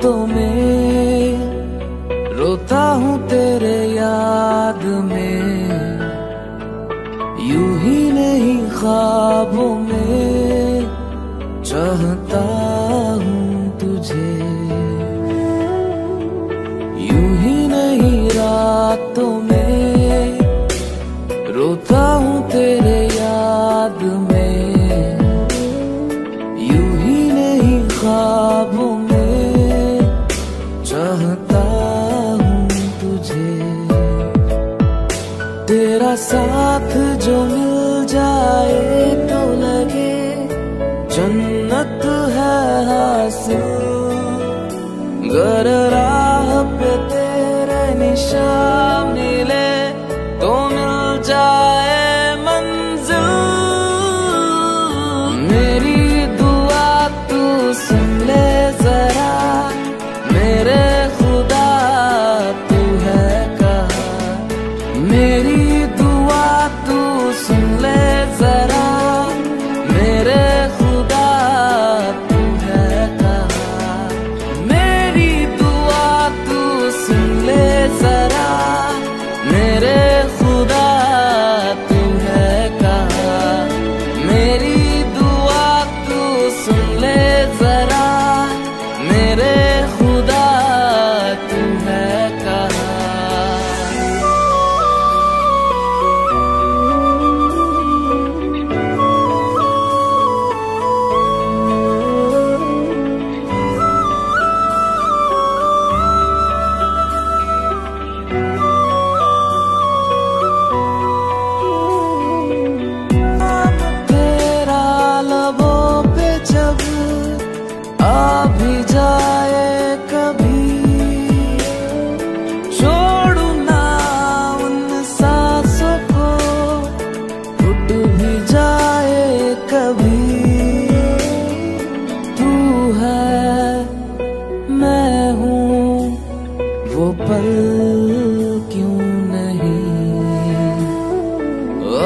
रातों में रोता हूँ तेरे याद में। यूँ ही नहीं ख्वाबों में चाहता हूँ तुझे। यू ही नहीं रातों में रोता हूँ तेरे याद में। यू ही नहीं ख्वाबों तेरा साथ जो मिल जाए तो लगे, जन्नत है हासिल। गर राह पे तेरे निशान मिले तो मिल जाए मंजिल। मेरी दुआ तू सुन ले जरा, मेरे खुदा तू है कहा। मेरी सुन ले जरा। पल क्यों नहीं?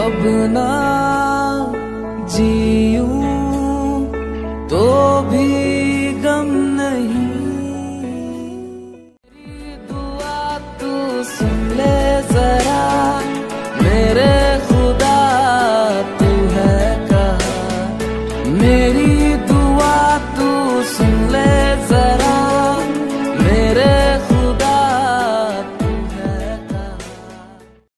अब ना जीऊं तो